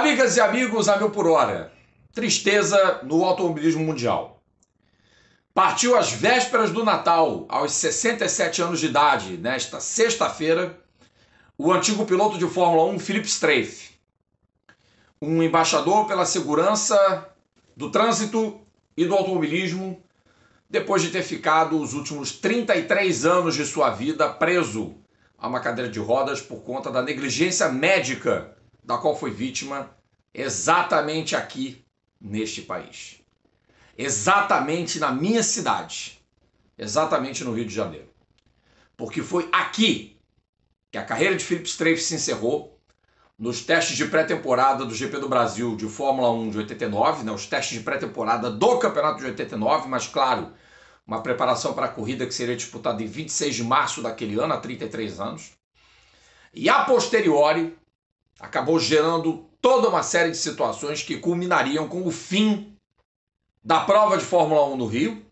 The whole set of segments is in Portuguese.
Amigas e amigos, a mil por hora. Tristeza no automobilismo mundial. Partiu às vésperas do Natal, aos 67 anos de idade, nesta sexta-feira, o antigo piloto de Fórmula 1, Philip Strafe. Um embaixador pela segurança do trânsito e do automobilismo, depois de ter ficado os últimos 33 anos de sua vida preso a uma cadeira de rodas por conta da negligência médica da qual foi vítima exatamente aqui neste país. Exatamente na minha cidade. Exatamente no Rio de Janeiro. Porque foi aqui que a carreira de Felipe Strafe se encerrou nos testes de pré-temporada do GP do Brasil de Fórmula 1 de 89, né, os testes de pré-temporada do Campeonato de 89, mas claro, uma preparação para a corrida que seria disputada em 26 de março daquele ano, há 33 anos. E a posteriori, acabou gerando toda uma série de situações que culminariam com o fim da prova de Fórmula 1 no Rio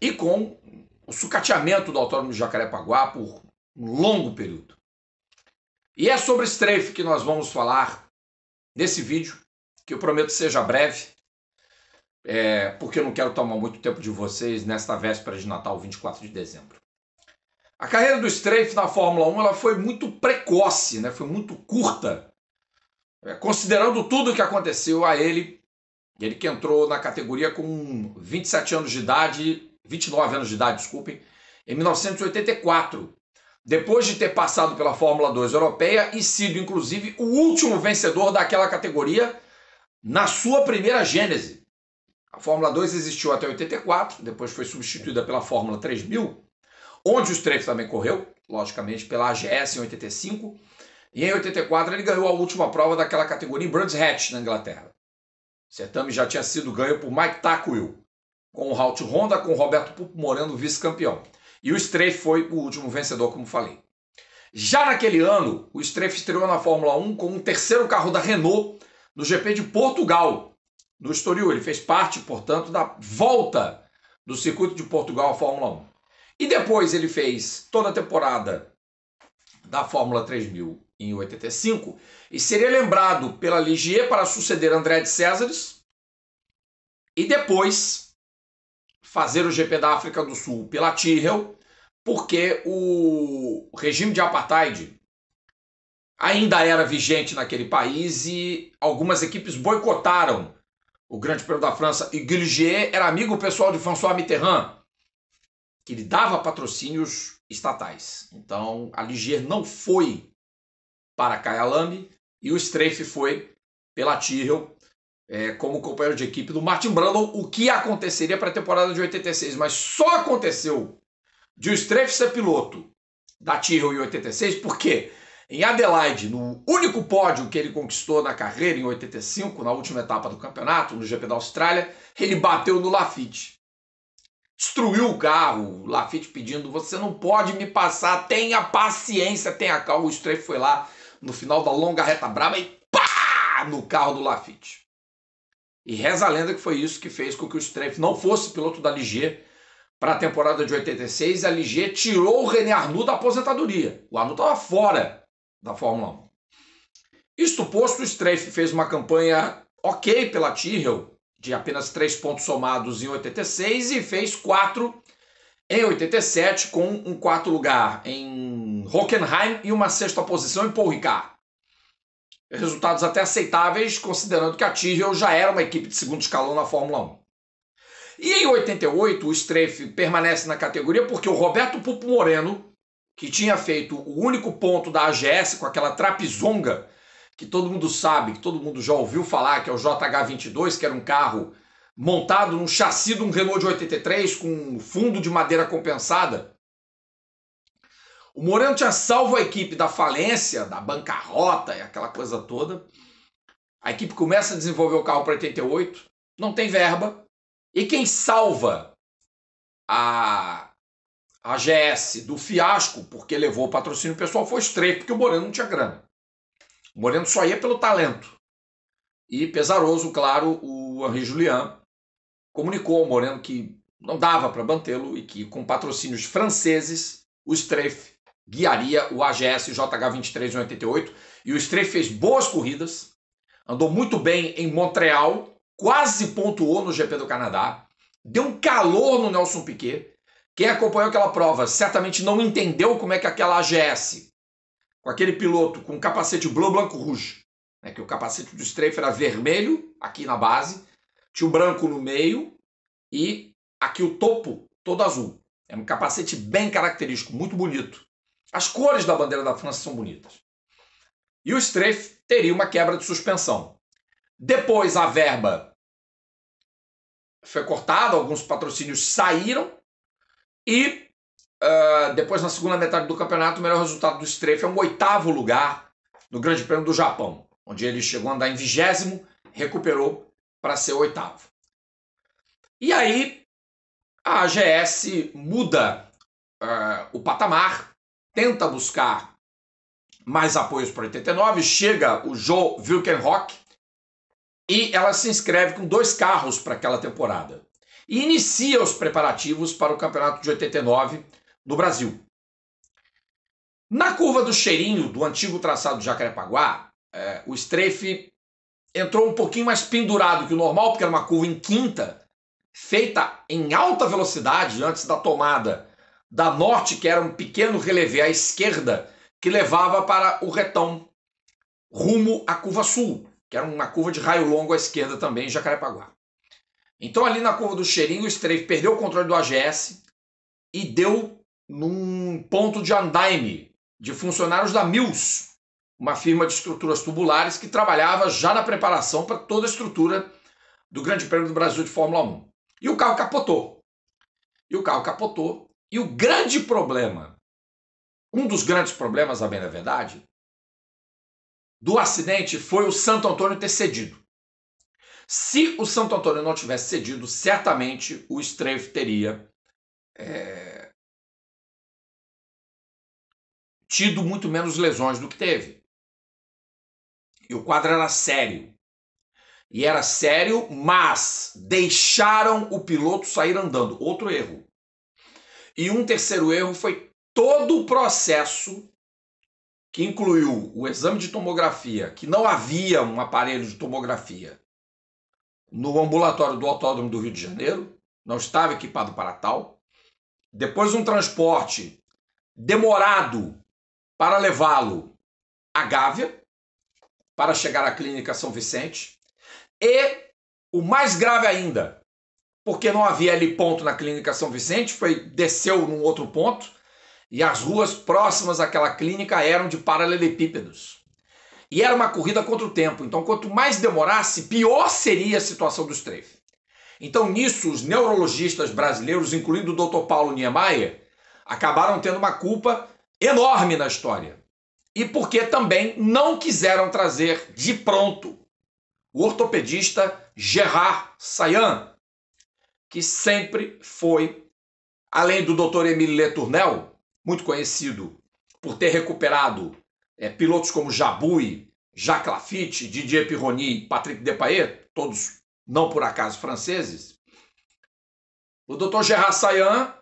e com o sucateamento do Autódromo de Jacarepaguá por um longo período. E é sobre Strafe que nós vamos falar nesse vídeo, que eu prometo seja breve, é, porque eu não quero tomar muito tempo de vocês nesta véspera de Natal, 24 de dezembro. A carreira do Strafe na Fórmula 1 ela foi muito precoce, né? foi muito curta, é, considerando tudo o que aconteceu a ele. Ele que entrou na categoria com 27 anos de idade, 29 anos de idade, desculpem, em 1984, depois de ter passado pela Fórmula 2 europeia e sido, inclusive, o último vencedor daquela categoria na sua primeira gênese. A Fórmula 2 existiu até 84, depois foi substituída pela Fórmula 3000 onde o Strafe também correu, logicamente, pela AGS em 85. E em 84 ele ganhou a última prova daquela categoria em Brands Hatch, na Inglaterra. O certame já tinha sido ganho por Mike Tackwill, com o Halt Honda, com o Roberto Pupo Moreno vice-campeão. E o Strafe foi o último vencedor, como falei. Já naquele ano, o Strafe estreou na Fórmula 1 com um terceiro carro da Renault no GP de Portugal, no Estoril. Ele fez parte, portanto, da volta do circuito de Portugal à Fórmula 1. E depois ele fez toda a temporada da Fórmula 3000 em 85 e seria lembrado pela Ligier para suceder André de Césares e depois fazer o GP da África do Sul pela Tyrrell, porque o regime de apartheid ainda era vigente naquele país e algumas equipes boicotaram o Grande Prêmio da França. E Ligier era amigo pessoal de François Mitterrand que ele dava patrocínios estatais. Então, a Ligier não foi para Kyalami e o Strafe foi pela Tyrrell é, como companheiro de equipe do Martin Brundle, o que aconteceria para a temporada de 86, mas só aconteceu de o Strafe ser piloto da Tyrrell em 86, porque em Adelaide, no único pódio que ele conquistou na carreira em 85, na última etapa do campeonato, no GP da Austrália, ele bateu no Lafitte destruiu o carro. Lafitte pedindo: você não pode me passar, tenha paciência, tenha calma. O Strafe foi lá no final da longa reta brava e pá! no carro do Lafitte. E reza a lenda que foi isso que fez com que o Strafe não fosse piloto da Ligier para a temporada de 86. A Ligier tirou o René Arnoux da aposentadoria. O Arnoux estava fora da Fórmula 1. Isto posto, o Strafe fez uma campanha ok pela Tyrrell, de apenas três pontos somados em 86 e fez quatro em 87 com um quarto lugar em Hockenheim e uma sexta posição em Paul Ricard. Resultados até aceitáveis, considerando que a Tyrrell já era uma equipe de segundo escalão na Fórmula 1. E em 88, o Strafe permanece na categoria porque o Roberto Pupo Moreno, que tinha feito o único ponto da AGS com aquela trapizonga que todo mundo sabe, que todo mundo já ouviu falar, que é o JH22, que era um carro montado num chassi de um Renault de 83 com fundo de madeira compensada. O Moreno tinha salvo a equipe da falência, da bancarrota e aquela coisa toda. A equipe começa a desenvolver o carro para 88, não tem verba. E quem salva a, a GS do fiasco, porque levou o patrocínio pessoal, foi o Stray, porque o Moreno não tinha grana. O Moreno só ia pelo talento. E pesaroso, claro, o Henri Julian comunicou ao Moreno que não dava para mantê-lo e que com patrocínios franceses o Streff guiaria o AGS JH23 em 88 e o Streff fez boas corridas, andou muito bem em Montreal, quase pontuou no GP do Canadá, deu um calor no Nelson Piquet. Quem acompanhou aquela prova certamente não entendeu como é que aquela AGS, com aquele piloto com capacete bleu, branco, rouge, né, que o capacete do strafe era vermelho aqui na base, tinha o branco no meio e aqui o topo todo azul. É um capacete bem característico, muito bonito. As cores da bandeira da França são bonitas. E o strafe teria uma quebra de suspensão. Depois a verba foi cortada, alguns patrocínios saíram e uh, depois na segunda metade do campeonato o melhor resultado do Strafe é um oitavo lugar no Grande Prêmio do Japão, onde ele chegou a andar em vigésimo, recuperou para ser oitavo. E aí a AGS muda uh, o patamar, tenta buscar mais apoios para 89, chega o Joe Wilkenrock e ela se inscreve com dois carros para aquela temporada. E inicia os preparativos para o campeonato de 89 no Brasil. Na curva do cheirinho do antigo traçado de Jacarepaguá, é, o Strefe entrou um pouquinho mais pendurado que o normal, porque era uma curva em quinta, feita em alta velocidade antes da tomada da norte, que era um pequeno relevé à esquerda, que levava para o retão rumo à curva sul, que era uma curva de raio longo à esquerda também em Jacarepaguá. Então ali na curva do cheirinho, o Strafe perdeu o controle do AGS e deu num ponto de andaime de funcionários da Mills, uma firma de estruturas tubulares que trabalhava já na preparação para toda a estrutura do Grande Prêmio do Brasil de Fórmula 1. E o carro capotou. E o carro capotou. E o grande problema, um dos grandes problemas, a bem da verdade, do acidente foi o Santo Antônio ter cedido. Se o Santo Antônio não tivesse cedido, certamente o Strafe teria é, tido muito menos lesões do que teve. E o quadro era sério. E era sério, mas deixaram o piloto sair andando. Outro erro. E um terceiro erro foi todo o processo que incluiu o exame de tomografia, que não havia um aparelho de tomografia no ambulatório do Autódromo do Rio de Janeiro, não estava equipado para tal. Depois, um transporte demorado para levá-lo a Gávea, para chegar à Clínica São Vicente. E o mais grave ainda, porque não havia ali ponto na Clínica São Vicente, foi desceu num outro ponto e as ruas próximas àquela clínica eram de paralelepípedos. E era uma corrida contra o tempo. Então, quanto mais demorasse, pior seria a situação do strafe. Então, nisso, os neurologistas brasileiros, incluindo o Dr. Paulo Niemeyer, acabaram tendo uma culpa enorme na história. E porque também não quiseram trazer de pronto o ortopedista Gerard Sayan, que sempre foi, além do Dr. Emile Letournel, muito conhecido por ter recuperado é, pilotos como Jabouille, Jacques Lafitte, Didier Pironi, Patrick Depailler, todos não por acaso franceses, o Dr. Gerard Sayan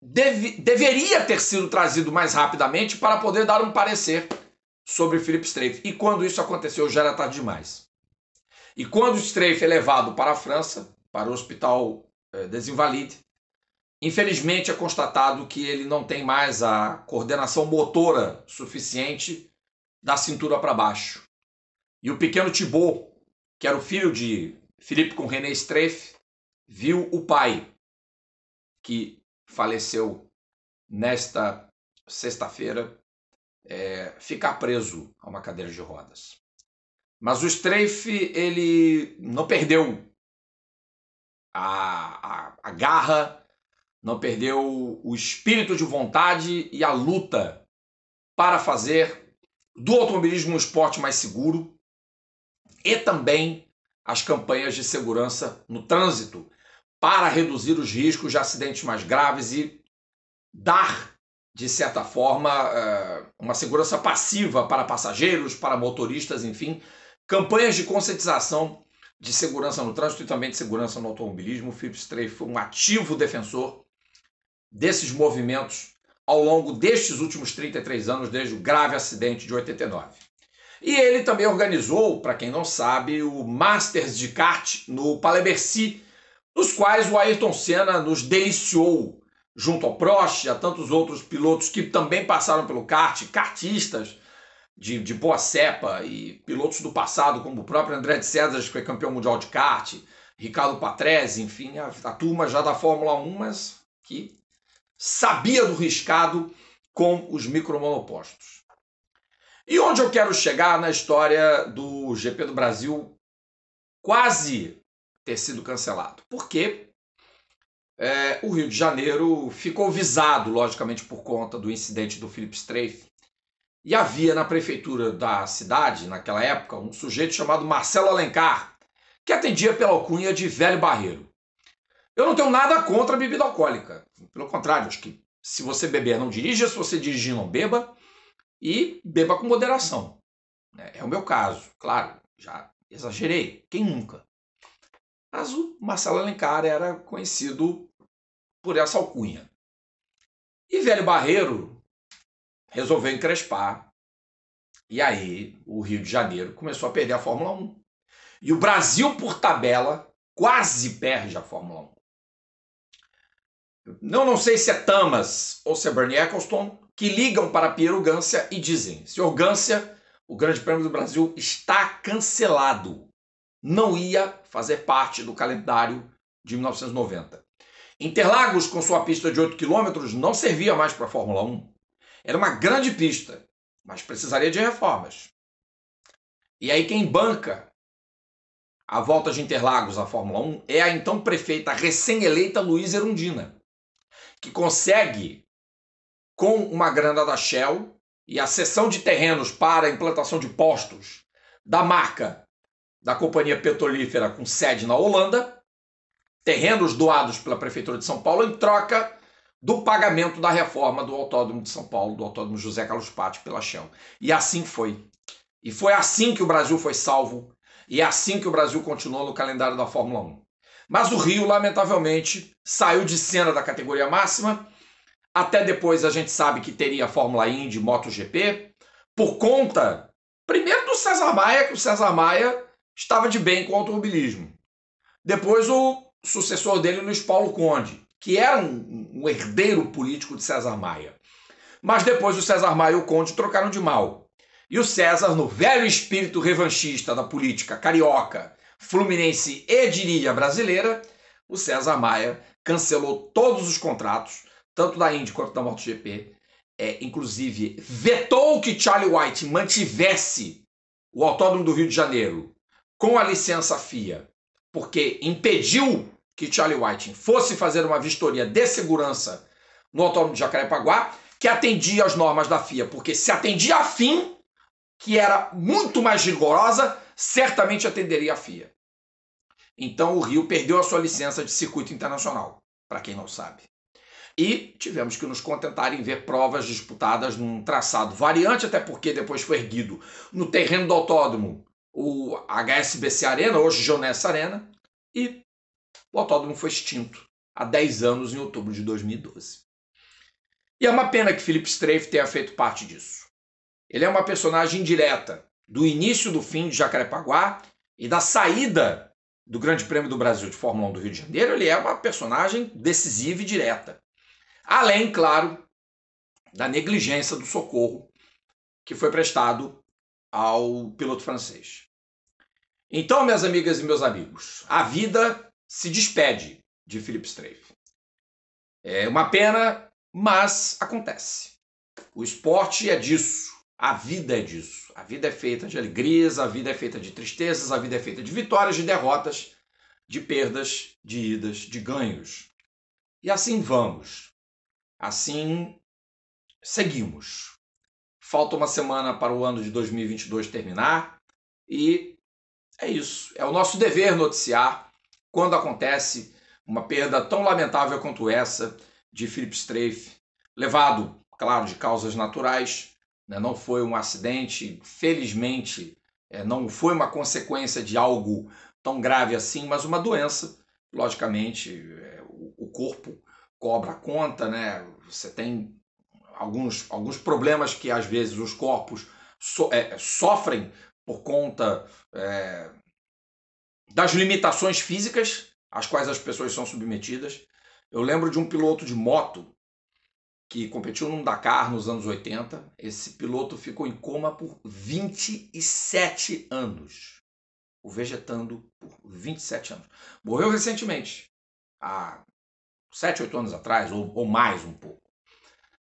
deve, deveria ter sido trazido mais rapidamente para poder dar um parecer sobre Philip Strafe. E quando isso aconteceu, já era tarde demais. E quando Strafe é levado para a França, para o Hospital eh, des Invalides, infelizmente é constatado que ele não tem mais a coordenação motora suficiente da cintura para baixo. E o pequeno Thibaut, que era o filho de Philippe com René Strafe, viu o pai, que faleceu nesta sexta-feira, é, ficar preso a uma cadeira de rodas. Mas o Strafe, ele não perdeu a, a, a garra, não perdeu o espírito de vontade e a luta para fazer do automobilismo um esporte mais seguro e também as campanhas de segurança no trânsito para reduzir os riscos de acidentes mais graves e dar, de certa forma, eh, uma segurança passiva para passageiros, para motoristas, enfim, campanhas de conscientização de segurança no trânsito e também de segurança no automobilismo. O Philip Stray foi um ativo defensor desses movimentos ao longo destes últimos 33 anos, desde o grave acidente de 89. E ele também organizou, para quem não sabe, o Masters de kart no Palais nos quais o Ayrton Senna nos deliciou, junto ao Prost e a tantos outros pilotos que também passaram pelo kart, kartistas de, de boa cepa e pilotos do passado, como o próprio André de César, que foi campeão mundial de kart, Ricardo Patrese, enfim, a, a turma já da Fórmula 1, mas que sabia do riscado com os micromonopostos. E onde eu quero chegar na história do GP do Brasil quase ter sido cancelado? Porque é, o Rio de Janeiro ficou visado, logicamente, por conta do incidente do Philip Strafe. E havia na prefeitura da cidade, naquela época, um sujeito chamado Marcelo Alencar, que atendia pela alcunha de Velho Barreiro. Eu não tenho nada contra a bebida alcoólica. Pelo contrário, acho que se você beber, não dirija, se você dirigir, não beba e beba com moderação. É, é o meu caso, claro, já exagerei, quem nunca? Mas o Marcelo Alencar era conhecido por essa alcunha. E Velho Barreiro resolveu encrespar. E aí o Rio de Janeiro começou a perder a Fórmula 1. E o Brasil, por tabela, quase perde a Fórmula 1. Não, não sei se é Thomas ou se é Bernie Eccleston, que ligam para Piero Gância e dizem: Senhor Gância, o Grande Prêmio do Brasil está cancelado. Não ia fazer parte do calendário de 1990. Interlagos, com sua pista de 8 km, não servia mais para a Fórmula 1. Era uma grande pista, mas precisaria de reformas. E aí quem banca a volta de Interlagos à Fórmula 1 é a então prefeita recém-eleita Luiz Erundina, que consegue com uma grana da Shell e a cessão de terrenos para a implantação de postos da marca da companhia petrolífera com sede na Holanda, terrenos doados pela Prefeitura de São Paulo em troca do pagamento da reforma do Autódromo de São Paulo, do Autódromo José Carlos Patti pela Shell. E assim foi. E foi assim que o Brasil foi salvo, e é assim que o Brasil continuou no calendário da Fórmula 1. Mas o Rio, lamentavelmente, saiu de cena da categoria máxima até depois a gente sabe que teria Fórmula Indy, MotoGP, por conta, primeiro do César Maia, que o César Maia estava de bem com o automobilismo. Depois o sucessor dele, Luiz Paulo Conde, que era um, um herdeiro político de César Maia. Mas depois o César Maia e o Conde trocaram de mal. E o César, no velho espírito revanchista da política carioca, fluminense e diria brasileira, o César Maia cancelou todos os contratos tanto da Indy quanto da MotoGP, é, inclusive vetou que Charlie White mantivesse o Autódromo do Rio de Janeiro com a licença FIA, porque impediu que Charlie White fosse fazer uma vistoria de segurança no Autódromo de Jacarepaguá, que atendia às normas da FIA, porque se atendia a FIM, que era muito mais rigorosa, certamente atenderia a FIA. Então o Rio perdeu a sua licença de circuito internacional, para quem não sabe. E tivemos que nos contentar em ver provas disputadas num traçado variante, até porque depois foi erguido no terreno do autódromo o HSBC Arena, hoje Jonessa Arena, e o autódromo foi extinto há 10 anos, em outubro de 2012. E é uma pena que Philip Strafe tenha feito parte disso. Ele é uma personagem indireta do início do fim de Jacarepaguá e da saída do Grande Prêmio do Brasil de Fórmula 1 do Rio de Janeiro, ele é uma personagem decisiva e direta. Além, claro, da negligência do socorro que foi prestado ao piloto francês. Então, minhas amigas e meus amigos, a vida se despede de Philippe Strafe. É uma pena, mas acontece. O esporte é disso, a vida é disso. A vida é feita de alegrias, a vida é feita de tristezas, a vida é feita de vitórias, de derrotas, de perdas, de idas, de ganhos. E assim vamos. Assim, seguimos. Falta uma semana para o ano de 2022 terminar e é isso. É o nosso dever noticiar quando acontece uma perda tão lamentável quanto essa de Philip Strafe, levado, claro, de causas naturais. Né? Não foi um acidente, felizmente, é, não foi uma consequência de algo tão grave assim, mas uma doença. Logicamente, é, o corpo cobra a conta, né? Você tem alguns, alguns problemas que às vezes os corpos so, é, sofrem por conta é, das limitações físicas às quais as pessoas são submetidas. Eu lembro de um piloto de moto que competiu num Dakar nos anos 80. Esse piloto ficou em coma por 27 anos. O vegetando por 27 anos. Morreu recentemente, há 7, 8 anos atrás, ou, ou mais um pouco.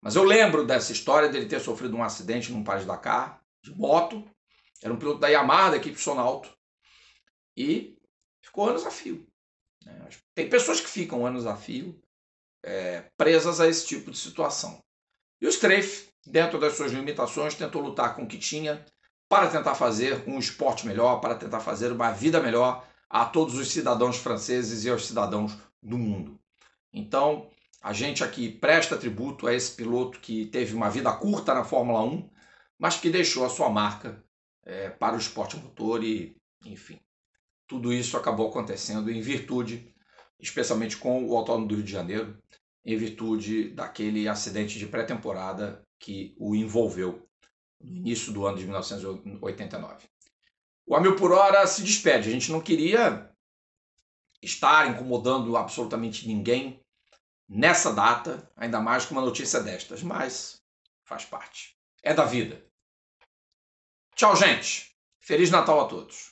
Mas eu lembro dessa história dele ter sofrido um acidente num Paris Dakar, de moto. Era um piloto da Yamaha, da equipe Sonalto. E ficou anos a fio. Né? Tem pessoas que ficam anos a fio é, presas a esse tipo de situação. E o Strafe, dentro das suas limitações, tentou lutar com o que tinha para tentar fazer um esporte melhor, para tentar fazer uma vida melhor a todos os cidadãos franceses e aos cidadãos do mundo. Então, a gente aqui presta tributo a esse piloto que teve uma vida curta na Fórmula 1, mas que deixou a sua marca é, para o esporte motor e, enfim, tudo isso acabou acontecendo em virtude, especialmente com o Autódromo do Rio de Janeiro, em virtude daquele acidente de pré-temporada que o envolveu no início do ano de 1989. O Amil por Hora se despede. A gente não queria estar incomodando absolutamente ninguém nessa data, ainda mais com uma notícia destas, mas faz parte. É da vida. Tchau, gente. Feliz Natal a todos.